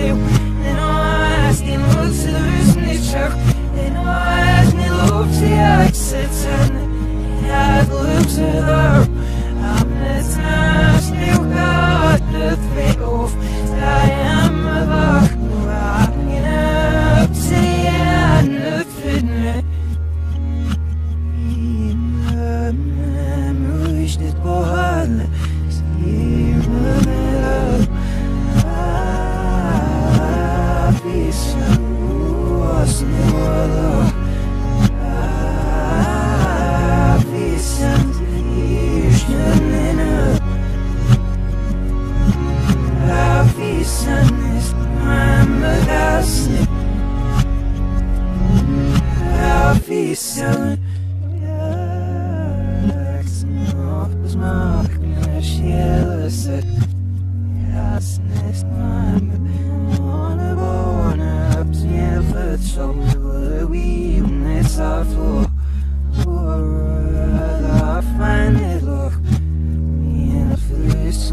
eu Belastung Avisa Sielasset Jasnes man Ohne Wohne Absnäffet So wie Nes aflo Ura Feine Loch Mir Flis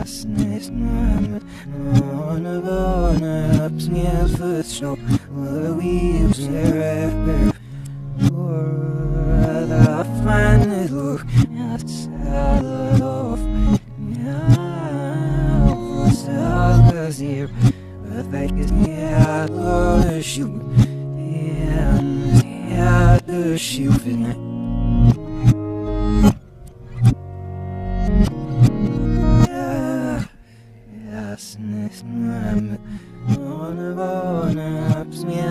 Schielet Jasne ist mein Ohne Wohne Abs mir Futschow Wie us Rapper Oder feine Luch Jetzt alle auf Ja Was alles hier Weg ist ja Leute shoot Ja, ja, du shoot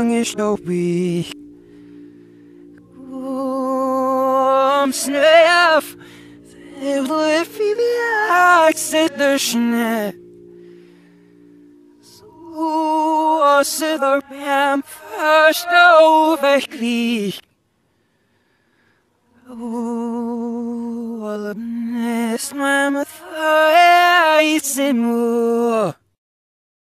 Auf mir Mississippi Snöstövångestoppi Kom snöf Flyffi vi axeter snö Så sitter pam först överkrig